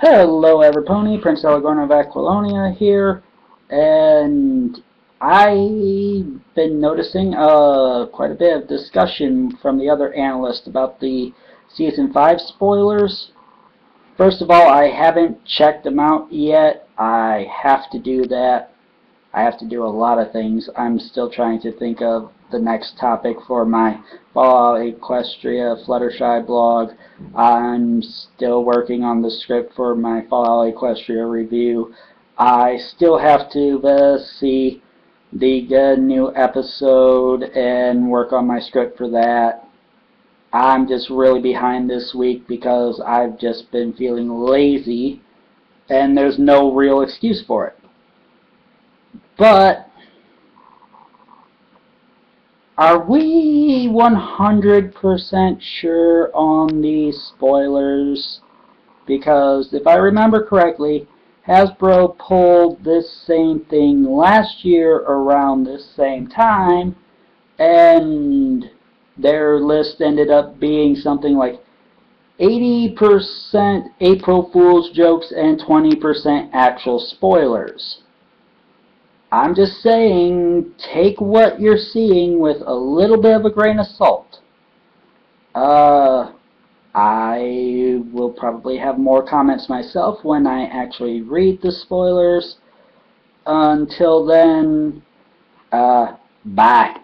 Hello Everpony, Prince Aligorna of Aquilonia here, and I've been noticing uh, quite a bit of discussion from the other analysts about the Season 5 spoilers. First of all, I haven't checked them out yet. I have to do that. I have to do a lot of things. I'm still trying to think of the next topic for my Fallout Equestria Fluttershy blog. I'm still working on the script for my Fallout Equestria review. I still have to uh, see the new episode and work on my script for that. I'm just really behind this week because I've just been feeling lazy and there's no real excuse for it. But are we 100% sure on these spoilers? Because if I remember correctly, Hasbro pulled this same thing last year around this same time, and their list ended up being something like 80% April Fool's jokes and 20% actual spoilers. I'm just saying, take what you're seeing with a little bit of a grain of salt. Uh, I will probably have more comments myself when I actually read the spoilers. Until then, uh, bye.